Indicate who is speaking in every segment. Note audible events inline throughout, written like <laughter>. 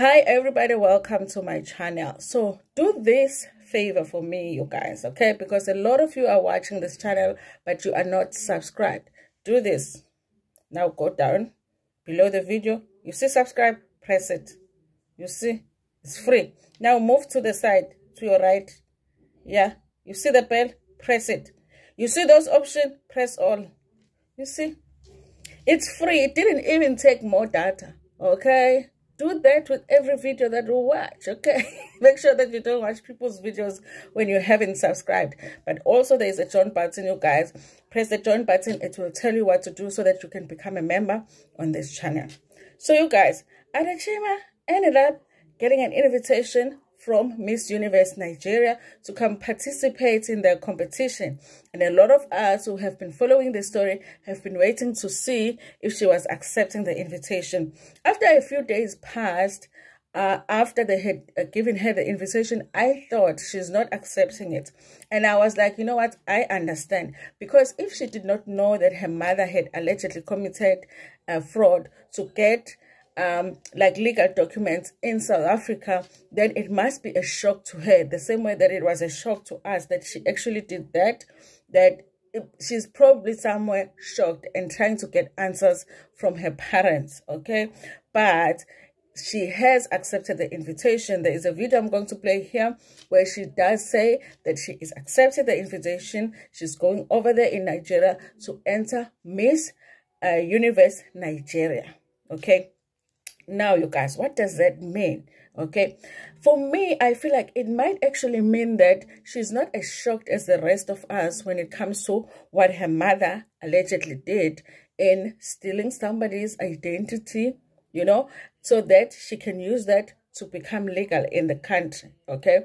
Speaker 1: hi everybody. Welcome to my channel. So do this favor for me you guys okay? Because a lot of you are watching this channel but you are not subscribed. Do this. Now go down below the video. You see subscribe? Press it. You see? It's free. Now move to the side to your right. Yeah. You see the bell? Press it. You see those options press all. You see? It's free. It didn't even take more data okay do that with every video that you watch okay? <laughs> Make sure that you don't watch people's videos when you haven't subscribed. But also there's a join button you guys. Press the join button. It will tell you what to do so that you can become a member on this channel. So you guys Adechima ended up getting an invitation from Miss Universe Nigeria to come participate in the competition. And a lot of us who have been following the story have been waiting to see if she was accepting the invitation. After a few days passed, uh, after they had uh, given her the invitation, I thought she's not accepting it. And I was like, you know what? I understand. Because if she did not know that her mother had allegedly committed a fraud to get um, like legal documents in South Africa, then it must be a shock to her, the same way that it was a shock to us that she actually did that, that she's probably somewhere shocked and trying to get answers from her parents, okay? But she has accepted the invitation. There is a video I'm going to play here where she does say that she is accepted the invitation. She's going over there in Nigeria to enter Miss uh, Universe Nigeria, okay? Now, you guys, what does that mean? Okay, for me, I feel like it might actually mean that she's not as shocked as the rest of us when it comes to what her mother allegedly did in stealing somebody's identity, you know, so that she can use that to become legal in the country. Okay,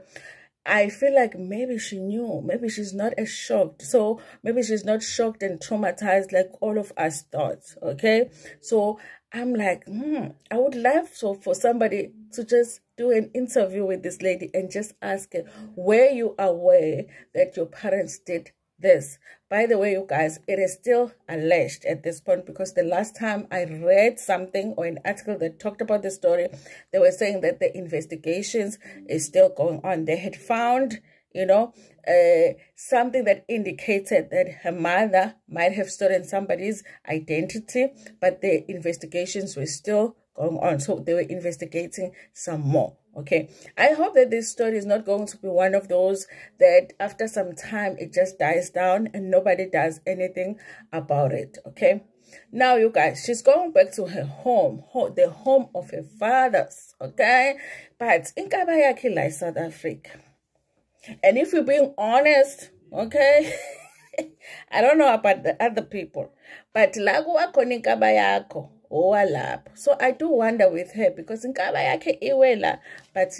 Speaker 1: I feel like maybe she knew, maybe she's not as shocked. So maybe she's not shocked and traumatized like all of us thought. Okay. So I'm like, hmm, I would love so for somebody to just do an interview with this lady and just ask her, were you aware that your parents did this? By the way, you guys, it is still alleged at this point because the last time I read something or an article that talked about the story, they were saying that the investigations is still going on. They had found you know, uh, something that indicated that her mother might have stolen somebody's identity, but the investigations were still going on. So they were investigating some more. Okay, I hope that this story is not going to be one of those that after some time it just dies down and nobody does anything about it. Okay, now you guys, she's going back to her home, the home of her fathers. Okay, but in Kabayaki, like South Africa. And if you're being honest, okay, <laughs> I don't know about the other people, but la kuwakhona inkaba yakho owalapho. So I do wonder with her because inkaba yakhe iwela but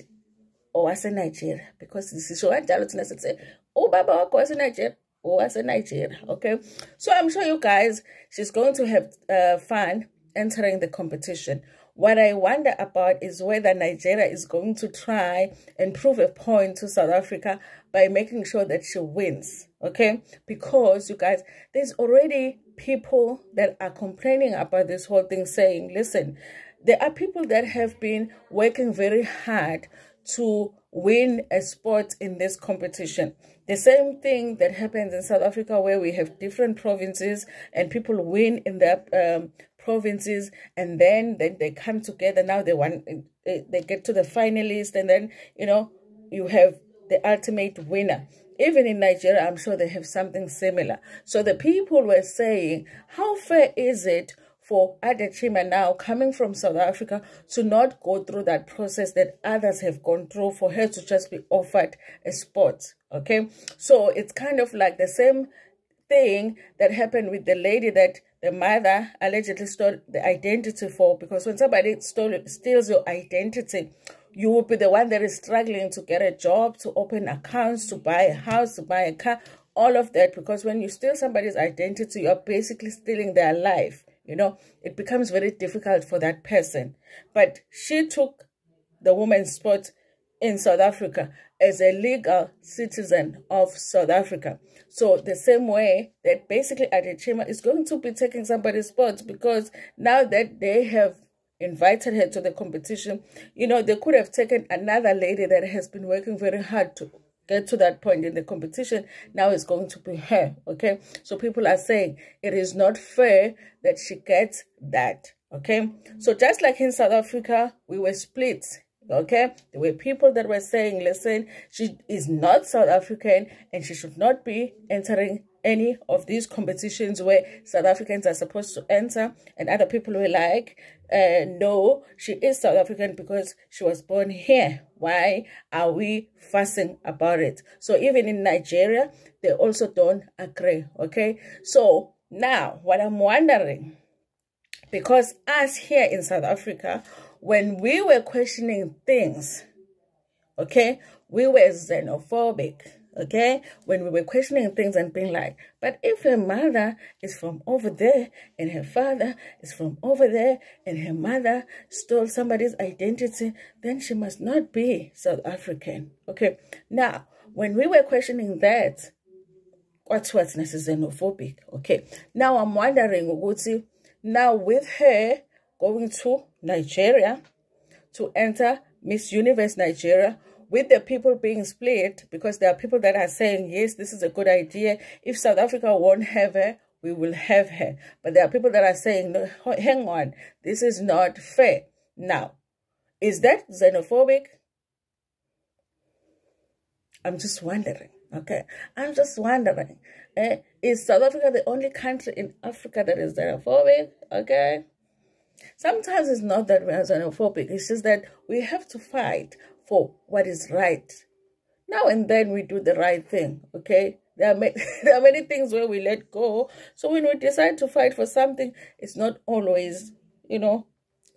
Speaker 1: owase-Nigeria because this is show kanjalo thina sithi ubaba wakho wase-Nigeria owase-Nigeria, okay? So I'm sure you guys, she's going to have uh, fun entering the competition. What I wonder about is whether Nigeria is going to try and prove a point to South Africa by making sure that she wins. Okay? Because, you guys, there's already people that are complaining about this whole thing saying, listen, there are people that have been working very hard to win a spot in this competition. The same thing that happens in South Africa where we have different provinces and people win in their um, provinces and then, then they come together. Now they want, they, they get to the finalist and then, you know, you have the ultimate winner. Even in Nigeria, I'm sure they have something similar. So the people were saying, how fair is it for Adechima now coming from South Africa to not go through that process that others have gone through for her to just be offered a spot. Okay. So it's kind of like the same thing that happened with the lady that the mother allegedly stole the identity for because when somebody stole, steals your identity, you will be the one that is struggling to get a job, to open accounts, to buy a house, to buy a car, all of that. Because when you steal somebody's identity, you're basically stealing their life. You know, it becomes very difficult for that person. But she took the woman's spot in South Africa as a legal citizen of South Africa. So the same way that basically Adechima is going to be taking somebody's spot because now that they have invited her to the competition. You know, they could have taken another lady that has been working very hard to get to that point in the competition. Now it's going to be her, okay? So people are saying it is not fair that she gets that, okay? So just like in South Africa, we were split okay there were people that were saying listen she is not south african and she should not be entering any of these competitions where South Africans are supposed to enter, and other people were like, uh, no, she is South African because she was born here. Why are we fussing about it? So even in Nigeria, they also don't agree, okay? So now, what I'm wondering, because us here in South Africa, when we were questioning things, okay, we were xenophobic okay when we were questioning things and being like but if her mother is from over there and her father is from over there and her mother stole somebody's identity then she must not be south african. Okay now when we were questioning that what's what's xenophobic okay? Now i'm wondering ukuthi now with her going to nigeria to enter miss universe nigeria with the people being split, because there are people that are saying, yes, this is a good idea. If South Africa won't have her, we will have her. But there are people that are saying, no, hang on, this is not fair. Now, is that xenophobic? I'm just wondering, okay? I'm just wondering. Eh? Is South Africa the only country in Africa that is xenophobic, okay? Sometimes it's not that we're xenophobic. It's just that we have to fight for what is right. Now and then we do the right thing, okay? There are, many, <laughs> there are many things where we let go. So when we decide to fight for something, it's not always, you know,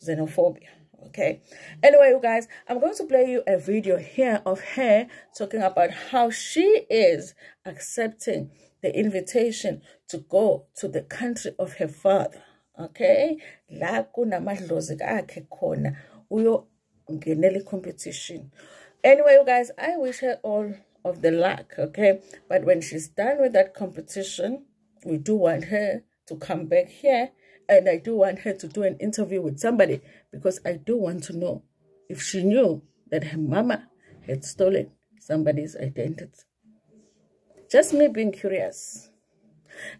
Speaker 1: xenophobia okay anyway you guys i'm going to play you a video here of her talking about how she is accepting the invitation to go to the country of her father okay la kunamadlozi akhe khona uyo Genelli competition. Anyway, you guys, I wish her all of the luck, okay? But when she's done with that competition, we do want her to come back here. And I do want her to do an interview with somebody because I do want to know if she knew that her mama had stolen somebody's identity. Just me being curious.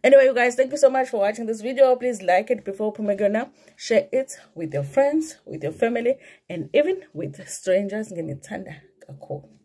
Speaker 1: Anyway, you guys, thank you so much for watching this video. Please like it before Pumegona. Share it with your friends, with your family, and even with strangers. Nginithanda kakhulu.